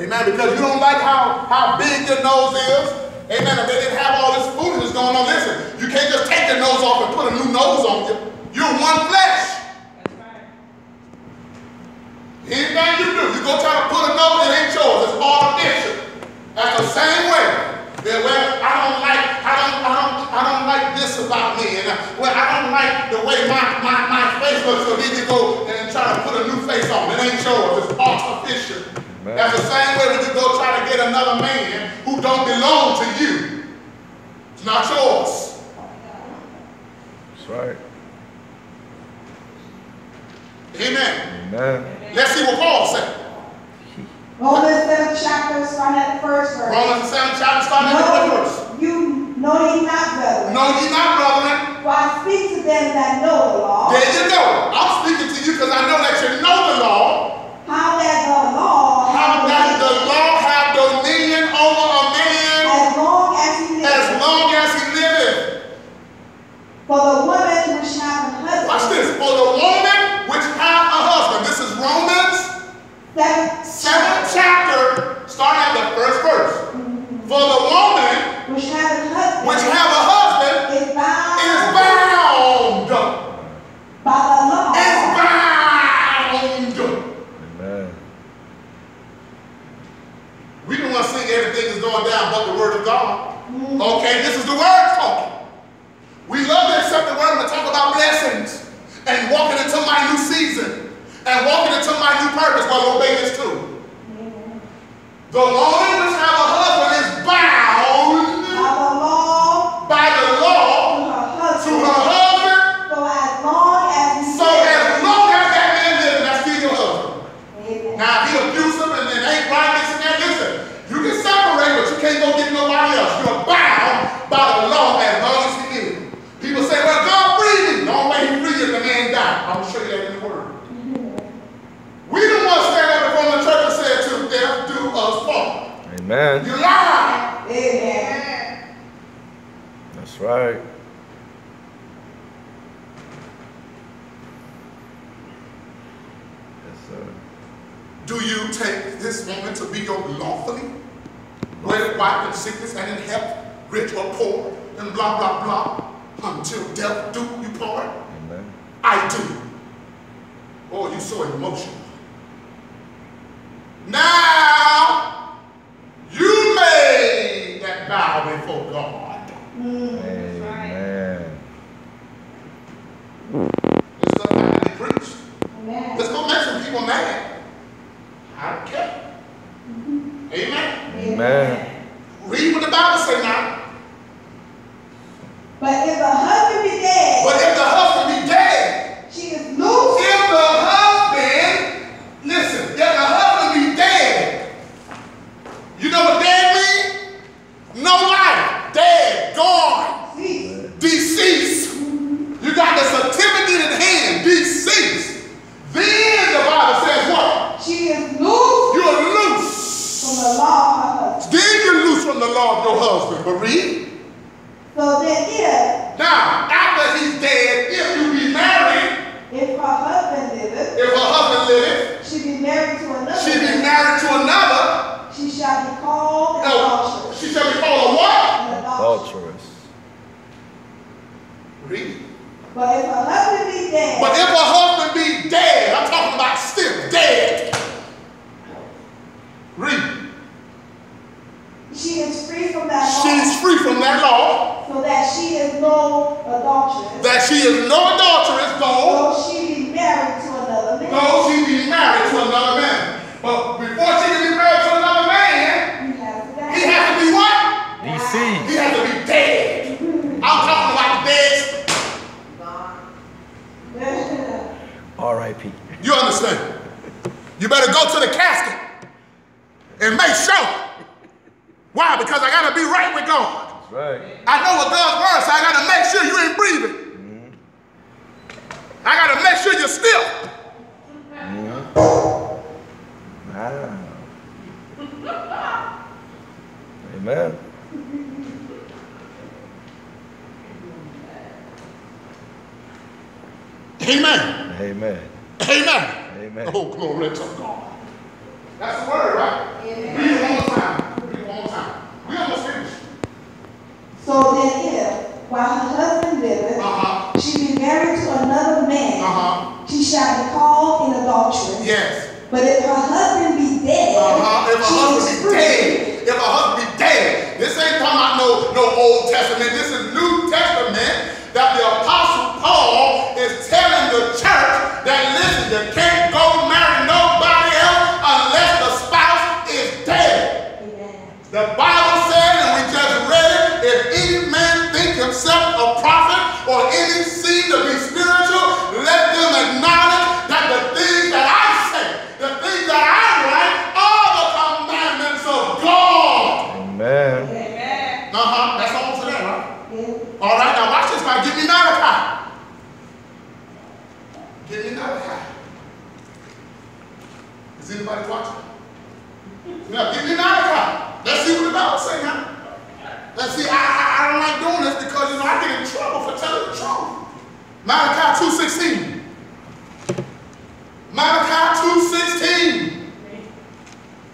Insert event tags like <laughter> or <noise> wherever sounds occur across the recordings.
Amen. Because you don't like how, how big your nose is. Amen. If they didn't have all this foolishness going on, listen, you can't just take your nose off and put a new nose on you. You're one flesh. Anything you do, you go try to put a nose, it ain't yours. It's artificial. That's the same way. That well, I don't like, I don't, I don't, I don't like this about me, and uh, well, I don't like the way my, my, my face looks, so then you go and try to put a new face on. It ain't yours. It's artificial. Amen. That's the same way when you go try to get another man who don't belong to you. It's not yours. That's right. Amen. Amen. Let's see what Paul said. Romans 7 chapter, starting at the first verse. Romans 7 chapter starting at the first verse. No, you know ye not, brethren. Know ye not, brethren, For I speak to them that know the law, There you go. I'm speaking to you because I know that you know the law. how that the law How hath does the dominion law have dominion over a man as long as he as liveth. long as he liveth? For the woman which hath an husband. Watch this. For the woman which hath a husband. This is Romans Seven, 7th chapter, starting at the first verse. For the woman which hath an husband. which have a husband is bound. is bound. By the law. Is bound. Amen. We don't want to sing everything is going down but the word of God. Okay, this is the word talking. We love to accept the word and to talk about blessings and walking into my new season and walking into my new purpose. Well, obey this too. The woman which have a husband is bound By the law. by the To law her to husband. her husband. So as long as So as long as that man lives, that's still your husband. Amen. Now, if he abusive and then ain't right, this and that, listen, you can separate, but you can't go get nobody else. You're bound by the law as long as he lives. People say, well, God freed me. The only way he freed you is the man died. I'm going to show you that in the word. We don't want to stand up in front of the church and say to death do us part. Amen. You lie. Amen. That's right. Yes, sir. Do you take this woman to be your lawfully wedded wife in sickness and in health, rich or poor, and blah, blah, blah, until death do you part? Amen. I do. Oh, you're so emotional. Now, you made that vow before God. Amen. This stuff got to be preached. Amen. This gonna make some people mad. I don't care. Amen. Amen. Read what the Bible say now. But if the husband be dead, But if the husband be dead, she is loose. if the husband, listen, if the husband be dead, you know what dead mean? No life. Dead, gone, Cease. deceased. You got the certificate in hand, deceased. Then the Bible says what? She is loose You're from loose. the law of her husband. Then you're loose from the law of your husband. But read. So then if, Now, after he's dead, if you be married, if her husband liveth, if her husband liveth, she be married to another, she be married to another, she shall be called an no, adulteress. she shall be called a what? An adulteress. Read. But if her husband be dead, But if her husband be dead, I'm talking about still dead. Read. she is free from that law, She's free from that law, so that she is no adulteress, that she is no adulteress, though, though she be married to another man. though she be married to another man. But before she can be married to another man, He has to die. he has to be what? He DC. has to be dead. <laughs> I'm talking about dead. R.I.P. You understand? You better go to the casket and make sure. Why? Because I gotta be right with God. That's right. I know what God's word says. I gotta make sure you ain't breathing. I gotta make sure you're still. Mm-hmm. Wow. Amen. Amen. Amen. Amen. Amen. Oh, glory to God. That's the word, right? Amen. Read it one more time. Read it one more time. We almost finished. So then if, while her husband liveth, Uh-huh. she be married to another man, Uh-huh. she shall be called in adultery. Yes. But if her husband be dead, Uh-huh. If a she husband is be free. dead, if a husband be dead, this ain't talking about no, no Old Testament. This is New Testament that the Apostle Paul is telling the church that listen, you can't go marry nobody else unless the spouse is dead. Amen. The Bible said, and we just read it, if any man think himself a prophet or any seem to be spiritual, let them acknowledge that the things that I say, the things that I write, are the commandments of God. Amen. Amen. Uh-huh. That's almost that, right? Yeah. All right, now watch this. Now give me Malachi. Give me Malachi. Is anybody watching? Now give me Malachi. Let's see what the Bible say now. Let's see. I, I, I don't like doing this because you know I get in trouble for telling the truth. Malachi 2:16. Malachi 2:16.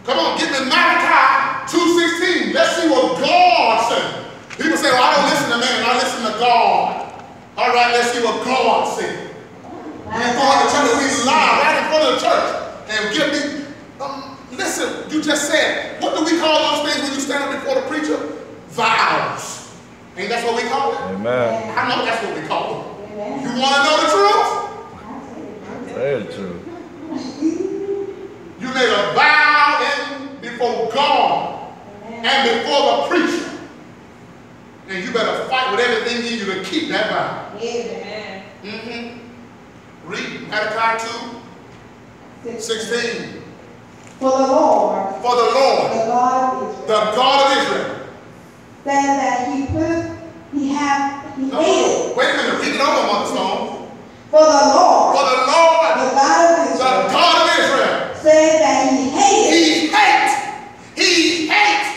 Come on, give me Malachi 2.16. Let's see what God said. People say, well, I don't listen to man, I listen to God. All right, let's see what God said. We're going to church and we lie right in front of the church and give me, um, listen, you just said, what do we call those things when you stand up before the preacher? Vows. Ain't that's what we call it? Amen. I know that's what we call it. Amen. You want to know the truth? Say the truth. You made a vow in before God and before the preacher. And you better fight with everything in you to keep that vow. Amen. Mm-hmm. Read Malachi 2, 16. For the Lord, For the Lord. the Lord, God of Israel, the God of Israel. said that he put, he have, he No, hated. wait a minute, read it over, Mother Stone. For the Lord, For the Lord, the God of the Israel, God of Israel. said that he hated. He hate. He hate.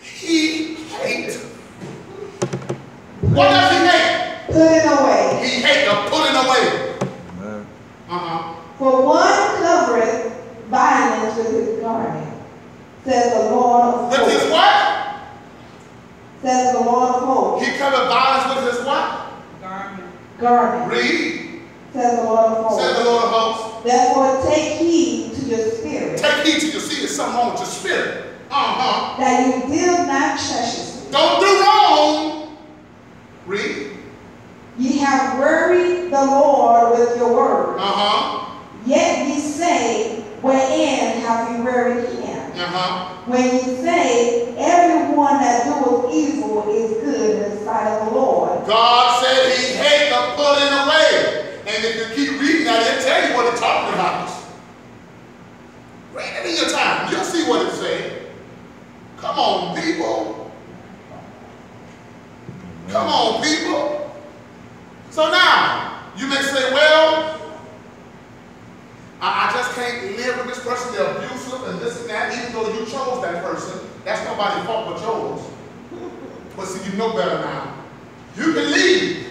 He hate. What does he hate? Put it away. He hate the putting away. Amen. Uh-huh. For one covereth violence with his garment, says the Lord of With his hosts. what? Says the Lord of hosts. He covered violence with his what? Garment, Garment. Read. says the Lord of Said the hosts. Lord of hosts. Therefore take heed to your spirit, Take heed to your seed. There's something wrong with your spirit. Uh-huh. that you deal not treacherously. Don't do wrong. Ye have worried the Lord with your words. Uh-huh. Yet ye say, Wherein have you worried him? Uh-huh. When ye say, Everyone that doeth evil is good in the sight of the Lord. God said he hate the putting away. And if you keep reading that, it'll tell you what it's talking about. Read it in your time. You'll see what it says. Come on, people. Come on, people. So now, you may say, well, I, I just can't live with this person. They're abusive and this and that. Even though you chose that person, that's nobody's fault but yours. But see, you know better now. You can leave,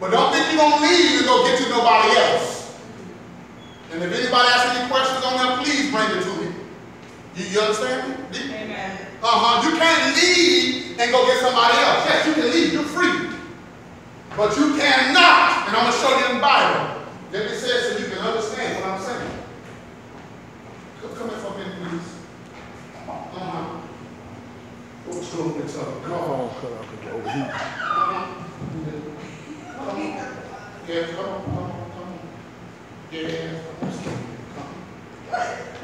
but don't think you're going to leave and go get to nobody else. And if anybody asks any questions on that, please bring it to me. You, you understand me? Amen. Uh-huh. You can't leave and go get somebody else. Yes, you can leave. You're free. But you cannot, and I'm going to show you in the Bible. Let me say it so you can understand what I'm saying. Come, here for a minute, please. Uh-huh. Go to it, God. Come on. Yeah, come on, come on, come on. Yeah, come on.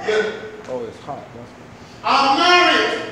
Yeah. Oh, it's hot. That's I'm